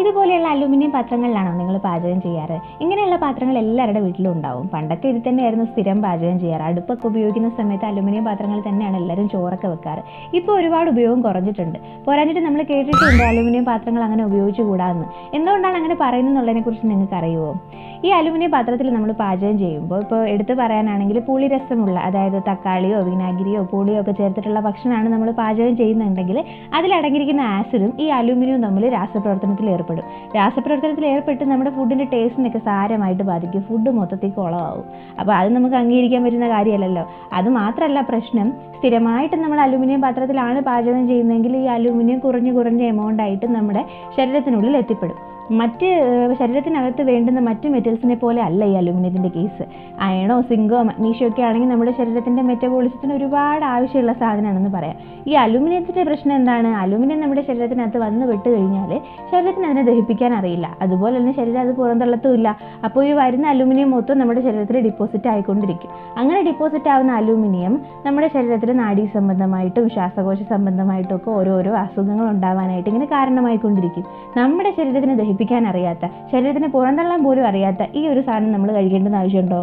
ഇതുപോലെയുള്ള അലുമിനിയം പാത്രങ്ങളിലാണോ നിങ്ങൾ പാചകം ചെയ്യാറ്? ഇങ്ങനെയുള്ള പാത്രങ്ങൾ എല്ലാവരുടെ വീട്ടിലും ഉണ്ടാവും. പണ്ടൊക്കെ ഇത് തന്നെയായിരുന്നു സ്ഥിരം പാചകം ചെയ്യാറ്. അടുപ്പൊക്കെ ഉപയോഗിക്കുന്ന സമയത്ത് അലുമിനിയം പാത്രങ്ങൾ തന്നെയാണ് എല്ലാവരും ചോറൊക്കെ വെക്കാറ്. ഇപ്പോൾ ഒരുപാട് ഉപയോഗം കുറഞ്ഞിട്ടുണ്ട്. പോരാഞ്ഞിട്ട് നമ്മൾ കേട്ടിട്ടുണ്ട് അലുമിനിയം പാത്രങ്ങൾ അങ്ങനെ ഉപയോഗിച്ചുകൂടാന്ന് എന്തുകൊണ്ടാണ് അങ്ങനെ പറയുന്നതെന്നുള്ളതിനെ കുറിച്ച് നിങ്ങൾക്ക് അറിയുമോ ഈ അലുമിനിയ പാത്രത്തിൽ നമ്മൾ പാചകം ചെയ്യുമ്പോൾ ഇപ്പോൾ എടുത്തു പറയാനാണെങ്കിൽ പുളിരസമുള്ള അതായത് തക്കാളിയോ വിനാഗിരിയോ പുളിയോ ഒക്കെ ചേർത്തിട്ടുള്ള ഭക്ഷണമാണ് നമ്മൾ പാചകം ചെയ്യുന്നുണ്ടെങ്കിൽ അതിലടങ്ങിയിരിക്കുന്ന ആസിഡും ഈ അലുമിനിയവും തമ്മിൽ രാസപ്രവർത്തനത്തിൽ ഏർപ്പെടും. രാസപ്രവർത്തനത്തിൽ ഏർപ്പെട്ട് നമ്മുടെ ഫുഡിന്റെ ടേസ്റ്റിനൊക്കെ സാരമായിട്ട് ബാധിക്കും. ഫുഡ് മൊത്തത്തിൽ കുളമാവും. അപ്പോൾ അത് നമുക്ക് അംഗീകരിക്കാൻ പറ്റുന്ന കാര്യമല്ലല്ലോ. അത് മാത്രമല്ല പ്രശ്നം സ്ഥിരമായിട്ട് നമ്മൾ അലുമിനിയം പാത്രത്തിലാണ് പാചകം ചെയ്യുന്നതെങ്കിൽ ഈ അലുമിനിയം കുറഞ്ഞ് കുറഞ്ഞ എമൗണ്ട് ആയിട്ട് നമ്മുടെ ശരീരത്തിനുള്ളിൽ എത്തിപ്പെടും. മറ്റ് ശരീരത്തിനകത്ത് വേണ്ടുന്ന മറ്റ് മെറ്റൽസിനെ പോലെ അല്ല ഈ അലുമിനിയത്തിന്റെ കേസ് അയണോ സിങ്കോ മഗ്നീഷ്യോ ഒക്കെ ആണെങ്കിൽ നമ്മുടെ ശരീരത്തിന്റെ മെറ്റബോളിസത്തിന് ഒരുപാട് ആവശ്യമുള്ള സാധനമാണെന്ന് പറയാം. ഈ അലുമിനിയത്തിന്റെ പ്രശ്നം എന്താണ്? അലുമിനിയം നമ്മുടെ ശരീരത്തിനകത്ത് വന്ന് വിട്ട് കഴിഞ്ഞാൽ ശരീരത്തിന് അതിനെ ദഹിപ്പിക്കാൻ അറിയില്ല. അതുപോലെ തന്നെ ശരീരം അത് പുറന്തള്ളത്തുമില്ല അപ്പോൾ ഈ വരുന്ന അലുമിനിയം മൊത്തം നമ്മുടെ ശരീരത്തിൽ ഡിപ്പോസിറ്റ് ആയിക്കൊണ്ടിരിക്കും. അങ്ങനെ ഡിപ്പോസിറ്റ് ആവുന്ന അലുമിനിയം നമ്മുടെ ശരീരത്തിൽ നാഡീ സംബന്ധമായിട്ടും ശ്വാസകോശ സംബന്ധമായിട്ടും ഒക്കെ ഓരോരോ അസുഖങ്ങൾ ഉണ്ടാവാനായിട്ട് ഇങ്ങനെ കാരണമായിക്കൊണ്ടിരിക്കും. നമ്മുടെ ശരീരത്തിന് ദഹിപ്പിക്കാൻ അറിയാത്ത ശരീരത്തിന് പുറന്തള്ളാൻ പോലും അറിയാത്ത ഈ ഒരു സാധനം നമ്മൾ കഴിക്കേണ്ടെന്ന് ആവശ്യമുണ്ടോ?